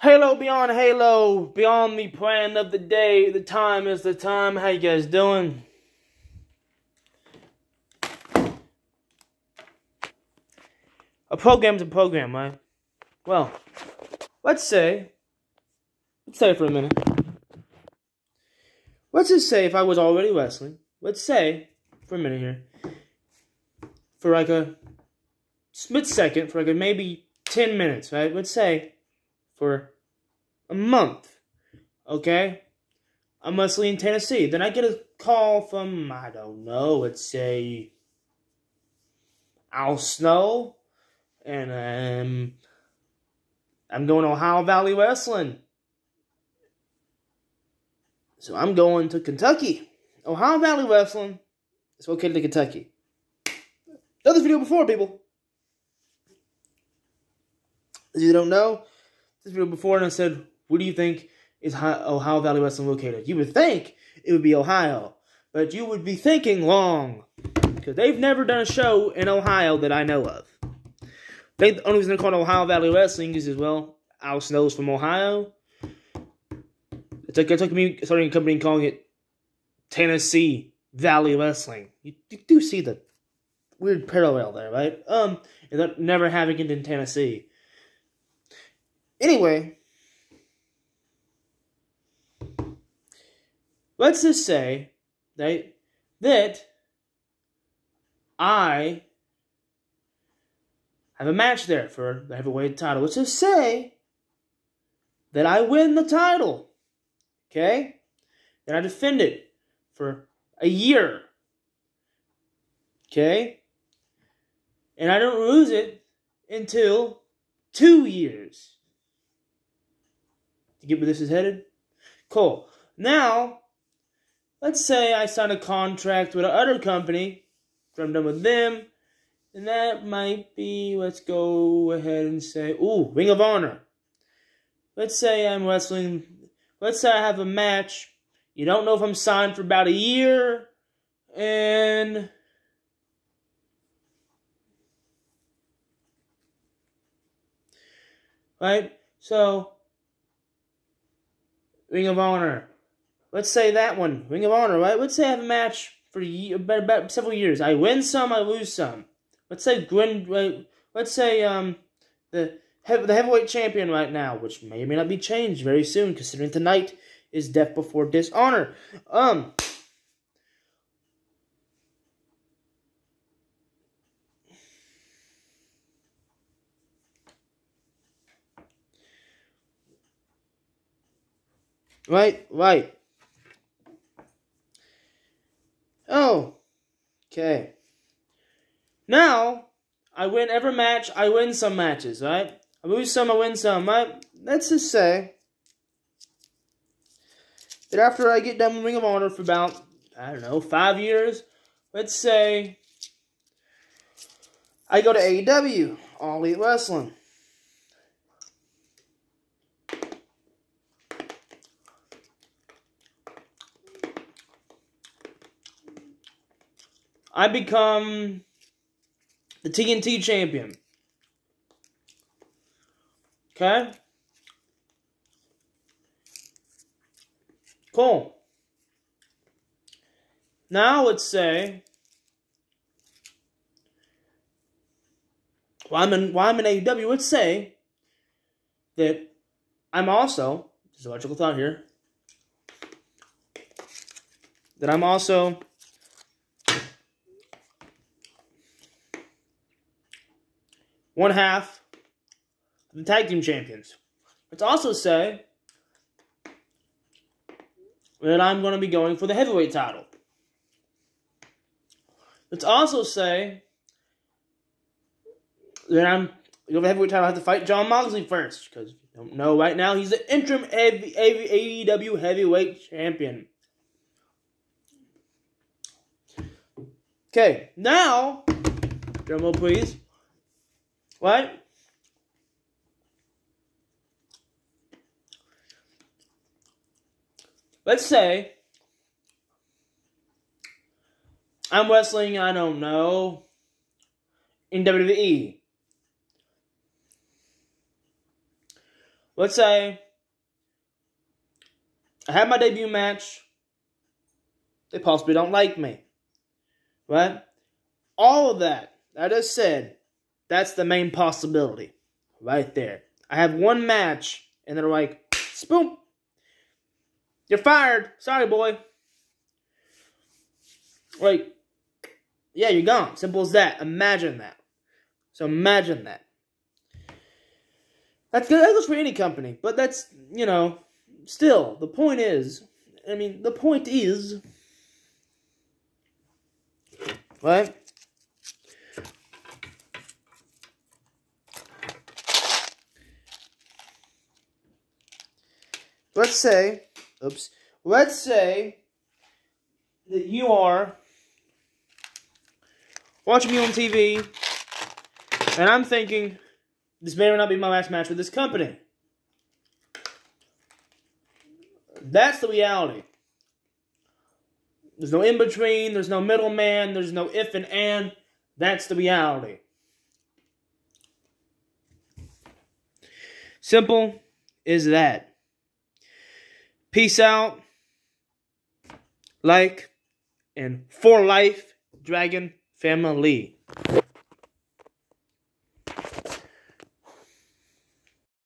Halo Beyond Halo, beyond the plan of the day, the time is the time. How you guys doing? A program's a program, right? Well, let's say, let's say for a minute. Let's just say if I was already wrestling, let's say, for a minute here, for like a split second, for like a maybe 10 minutes, right? Let's say for a month, okay? I'm wrestling in Tennessee. Then I get a call from, I don't know, let's say Al Snow, and um, I'm going to Ohio Valley Wrestling. So I'm going to Kentucky. Ohio Valley Wrestling is located in Kentucky. Done this video before, people. As you don't know, this video before, and I said, where do you think is Ohio Valley Wrestling located? You would think it would be Ohio, but you would be thinking wrong. Because they've never done a show in Ohio that I know of. They, the only reason they're called Ohio Valley Wrestling is as well, Al Snow's from Ohio. It's like it's like me starting a company calling it Tennessee Valley Wrestling. You, you do see the weird parallel there, right? Um, and that never having it in Tennessee. Anyway, let's just say that I have a match there for the heavyweight title. Let's just say that I win the title. Okay? Then I defend it for a year. Okay? And I don't lose it until two years. Get where this is headed? Cool. Now, let's say I sign a contract with another company, I'm done with them, and that might be, let's go ahead and say, ooh, Ring of Honor. Let's say I'm wrestling, let's say I have a match, you don't know if I'm signed for about a year, and... Right? So, Ring of Honor. Let's say that one, Ring of Honor, right? Let's say I have a match for about, about several years. I win some, I lose some. Let's say Gwen. Let's say um the the heavyweight champion right now, which may or may not be changed very soon, considering tonight is Death Before Dishonor. Um. Right, right. Oh, okay. Now, I win every match, I win some matches, right? I lose some, I win some, right? Let's just say that after I get done with Ring of Honor for about, I don't know, five years, let's say I go to AEW, All Elite Wrestling. I become the TNT champion. Okay? Cool. Now let's say while I'm in while I'm in AEW, let's say that I'm also just a logical thought here that I'm also one half the tag team champions. Let's also say that I'm going to be going for the heavyweight title. Let's also say that I'm going to heavyweight title. I have to fight Jon Moxley first because you don't know right now he's the interim AEW heavyweight champion. Okay, now, drum roll please. What? Let's say I'm wrestling, I don't know, in WWE. let's say I have my debut match. They possibly don't like me. Right? All of that, I just said, that's the main possibility. Right there. I have one match, and they're like, spoon. You're fired. Sorry, boy. Like, yeah, you're gone. Simple as that. Imagine that. So imagine that. That's good. That goes for any company. But that's, you know, still, the point is, I mean, the point is, right? Let's say, oops, let's say that you are watching me on TV, and I'm thinking, this may or not be my last match with this company. That's the reality. There's no in between, there's no middleman, there's no if and and. That's the reality. Simple is that. Peace out. Like and for life, Dragon Family.